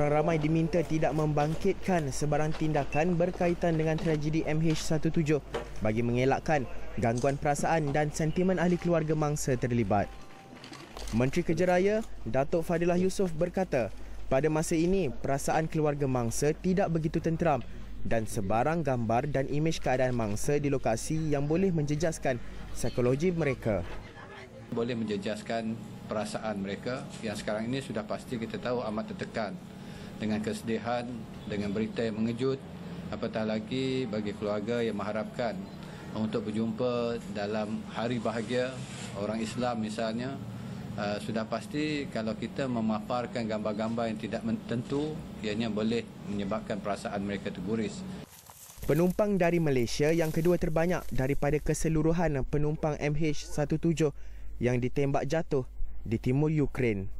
orang ramai diminta tidak membangkitkan sebarang tindakan berkaitan dengan tragedi MH17 bagi mengelakkan gangguan perasaan dan sentimen ahli keluarga mangsa terlibat. Menteri Kejaraya Datuk Fadilah Yusof berkata, pada masa ini perasaan keluarga mangsa tidak begitu tenteram dan sebarang gambar dan imej keadaan mangsa di lokasi yang boleh menjejaskan psikologi mereka. Boleh menjejaskan perasaan mereka yang sekarang ini sudah pasti kita tahu amat tertekan dengan kesedihan, dengan berita yang mengejut, apatah lagi bagi keluarga yang mengharapkan untuk berjumpa dalam hari bahagia orang Islam misalnya uh, sudah pasti kalau kita memaparkan gambar-gambar yang tidak tentu ianya boleh menyebabkan perasaan mereka terguris. Penumpang dari Malaysia yang kedua terbanyak daripada keseluruhan penumpang MH17 yang ditembak jatuh di timur Ukraine.